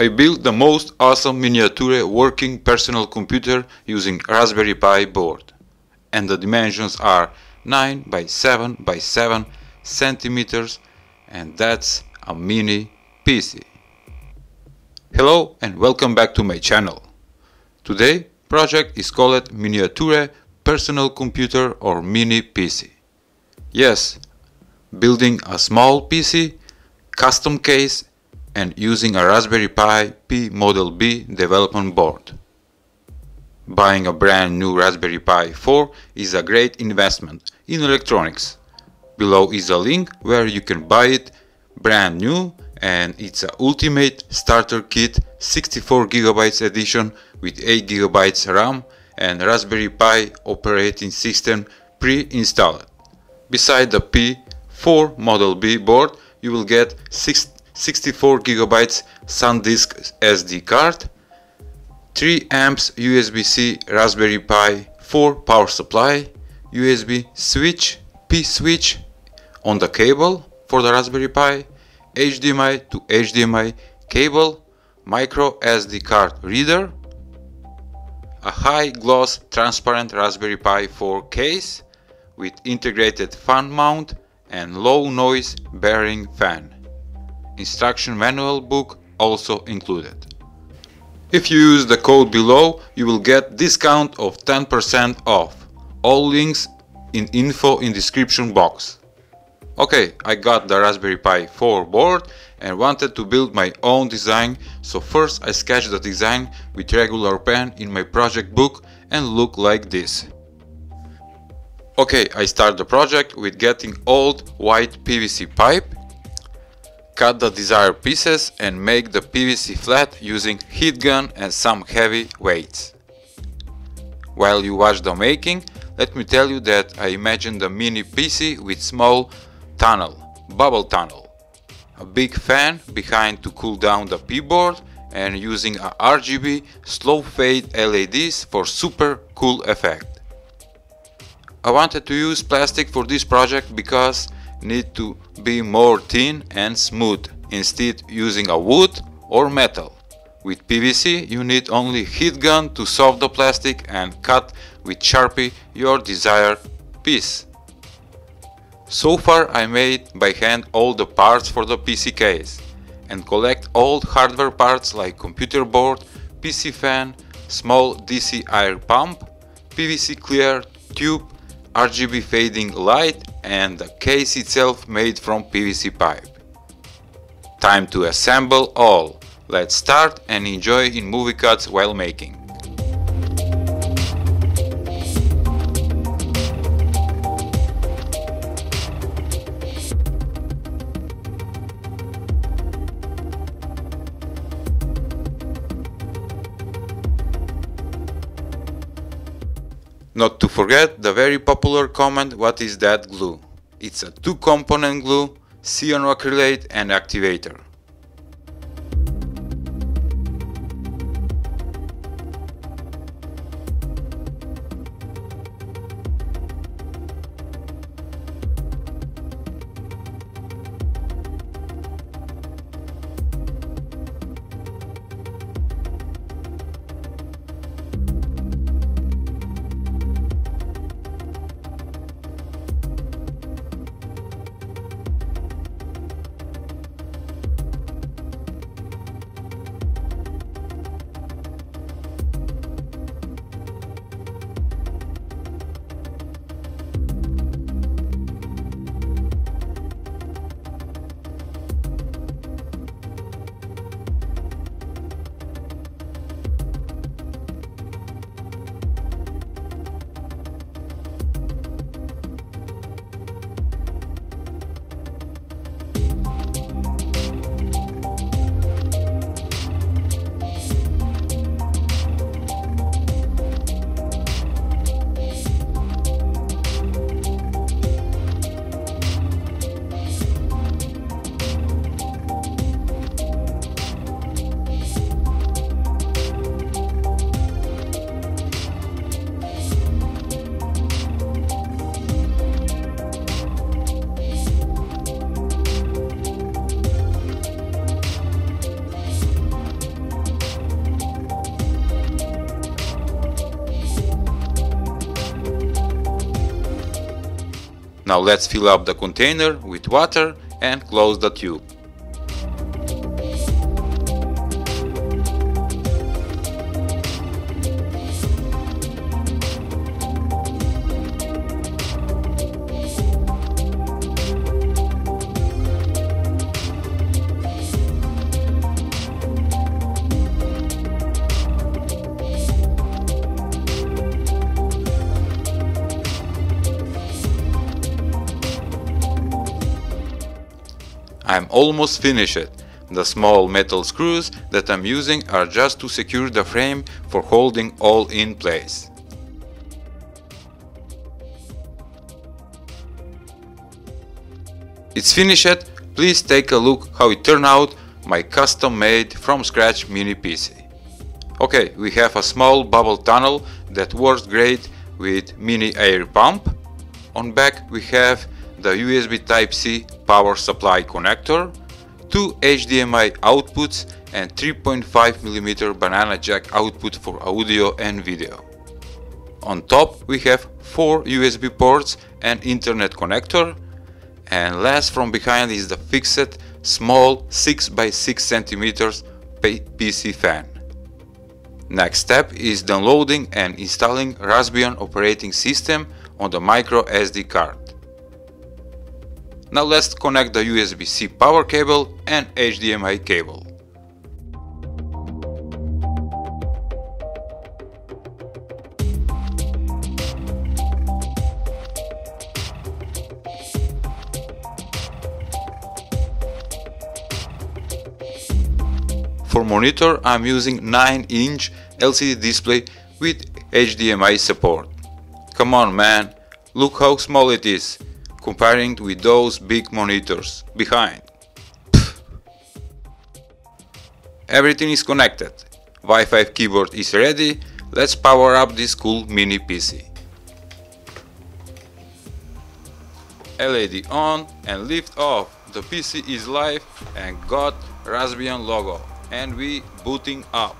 I built the most awesome miniature working personal computer using Raspberry Pi board. And the dimensions are 9 by 7 by 7 centimeters and that's a mini PC. Hello and welcome back to my channel. Today project is called Miniature Personal Computer or Mini PC. Yes, building a small PC, custom case and using a Raspberry Pi P Model B development board. Buying a brand new Raspberry Pi 4 is a great investment in electronics. Below is a link where you can buy it brand new and it's a ultimate starter kit 64GB edition with 8GB RAM and Raspberry Pi operating system pre-installed. Beside the P4 Model B board you will get 64GB SanDisk SD card, 3 amps USB-C Raspberry Pi 4 power supply, USB switch, P switch on the cable for the Raspberry Pi, HDMI to HDMI cable, micro SD card reader, a high gloss transparent Raspberry Pi 4 case with integrated fan mount and low noise bearing fan. Instruction manual book also included. If you use the code below, you will get discount of 10% off. All links in info in description box. Okay, I got the Raspberry Pi 4 board and wanted to build my own design, so first I sketched the design with regular pen in my project book and look like this. Okay, I start the project with getting old white PVC pipe cut the desired pieces and make the PVC flat using heat gun and some heavy weights. While you watch the making, let me tell you that I imagined a mini PC with small tunnel, bubble tunnel, a big fan behind to cool down the P-board and using a RGB slow fade LEDs for super cool effect. I wanted to use plastic for this project because need to be more thin and smooth, instead using a wood or metal. With PVC you need only heat gun to soft the plastic and cut with Sharpie your desired piece. So far I made by hand all the parts for the PC case and collect old hardware parts like computer board, PC fan, small DC air pump, PVC clear tube, RGB fading light and the case itself made from PVC pipe. Time to assemble all. Let's start and enjoy in movie cuts while making. Not to forget the very popular comment what is that glue? It's a two component glue, cyanoacrylate and activator. Now let's fill up the container with water and close the tube. I'm almost finished. The small metal screws that I'm using are just to secure the frame for holding all in place. It's finished, please take a look how it turned out my custom made from scratch mini PC. Okay, we have a small bubble tunnel that works great with mini air pump. On back we have the USB Type-C power supply connector, two HDMI outputs and 3.5mm banana jack output for audio and video. On top we have four USB ports and internet connector and last from behind is the fixed small 6x6 cm PC fan. Next step is downloading and installing Raspbian operating system on the micro SD card. Now let's connect the USB-C power cable and HDMI cable. For monitor I'm using 9 inch LCD display with HDMI support. Come on man, look how small it is comparing with those big monitors behind. Everything is connected. Wi-Fi keyboard is ready. Let's power up this cool mini PC. LED on and lift off. The PC is live and got Raspbian logo and we booting up.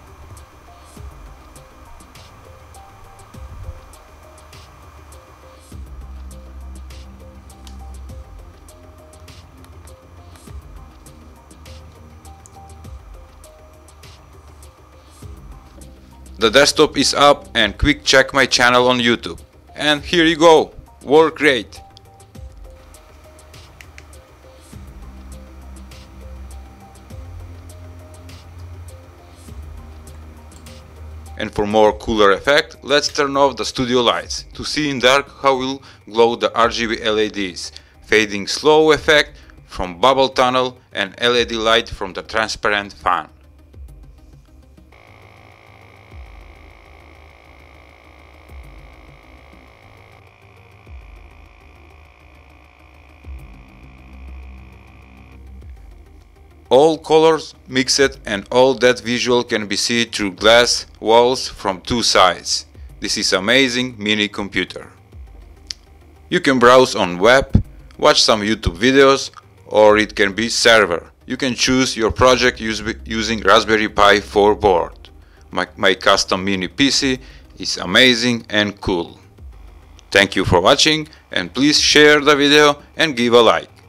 The desktop is up and quick check my channel on YouTube. And here you go, work great. And for more cooler effect, let's turn off the studio lights to see in dark how will glow the RGB LEDs, fading slow effect from bubble tunnel and LED light from the transparent fan. All colors mixed and all that visual can be seen through glass walls from two sides. This is amazing mini computer. You can browse on web, watch some YouTube videos or it can be server. You can choose your project using Raspberry Pi 4 board. My, my custom mini PC is amazing and cool. Thank you for watching and please share the video and give a like.